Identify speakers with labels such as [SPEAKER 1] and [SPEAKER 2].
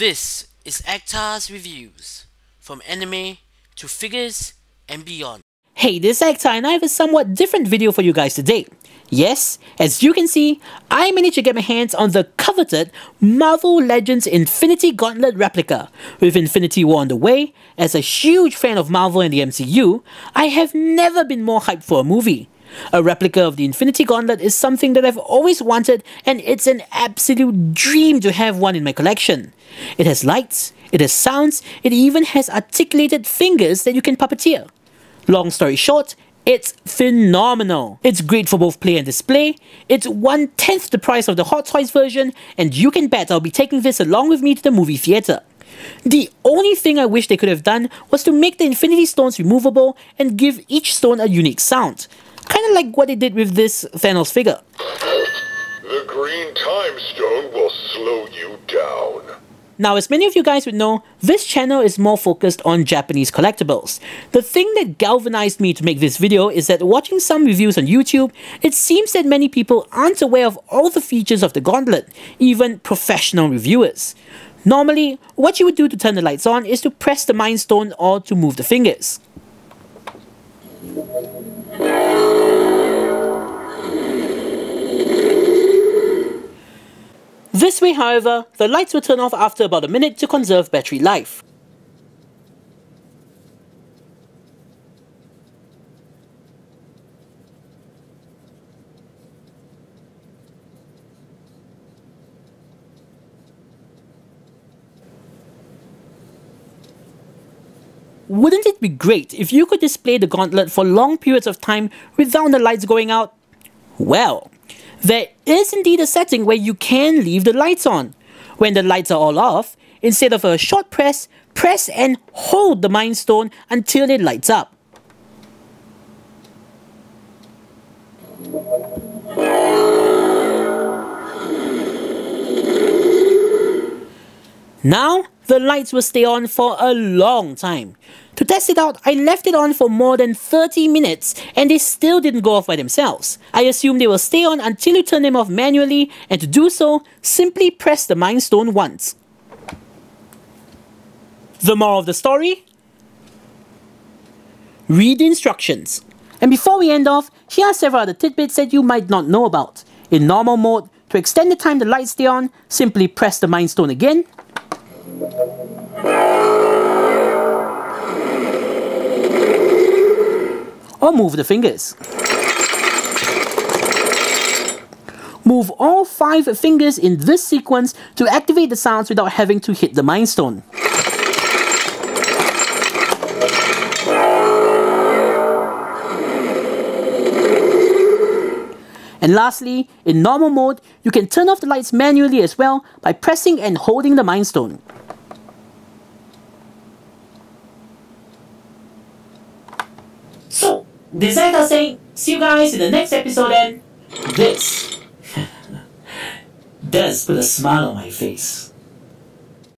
[SPEAKER 1] This is Actar's Reviews, from anime to figures and beyond.
[SPEAKER 2] Hey, this is Actar and I have a somewhat different video for you guys today. Yes, as you can see, I managed to get my hands on the coveted Marvel Legends Infinity Gauntlet replica. With Infinity War on the way, as a huge fan of Marvel and the MCU, I have never been more hyped for a movie. A replica of the Infinity Gauntlet is something that I've always wanted and it's an absolute dream to have one in my collection. It has lights, it has sounds, it even has articulated fingers that you can puppeteer. Long story short, it's phenomenal. It's great for both play and display. It's one tenth the price of the Hot Toys version, and you can bet I'll be taking this along with me to the movie theatre. The only thing I wish they could have done was to make the Infinity Stones removable and give each stone a unique sound. Kinda like what they did with this Thanos figure.
[SPEAKER 3] The green time stone will slow you down.
[SPEAKER 2] Now, as many of you guys would know, this channel is more focused on Japanese collectibles. The thing that galvanized me to make this video is that watching some reviews on YouTube, it seems that many people aren't aware of all the features of the gauntlet, even professional reviewers. Normally, what you would do to turn the lights on is to press the Mind Stone or to move the fingers. This way, however, the lights will turn off after about a minute to conserve battery life. Wouldn't it be great if you could display the gauntlet for long periods of time without the lights going out? Well, there is indeed a setting where you can leave the lights on. When the lights are all off, instead of a short press, press and hold the Mind Stone until it lights up. Now, the lights will stay on for a long time. To test it out, I left it on for more than 30 minutes and they still didn't go off by themselves. I assume they will stay on until you turn them off manually and to do so, simply press the Mind Stone once. The moral of the story? Read the instructions. And before we end off, here are several other tidbits that you might not know about. In normal mode, to extend the time the lights stay on, simply press the Mind Stone again. Or move the fingers. Move all five fingers in this sequence to activate the sounds without having to hit the Mind Stone. And lastly, in normal mode, you can turn off the lights manually as well by pressing and holding the Mind Stone. Is saying, see you guys in the next episode and this does put a smile on my face.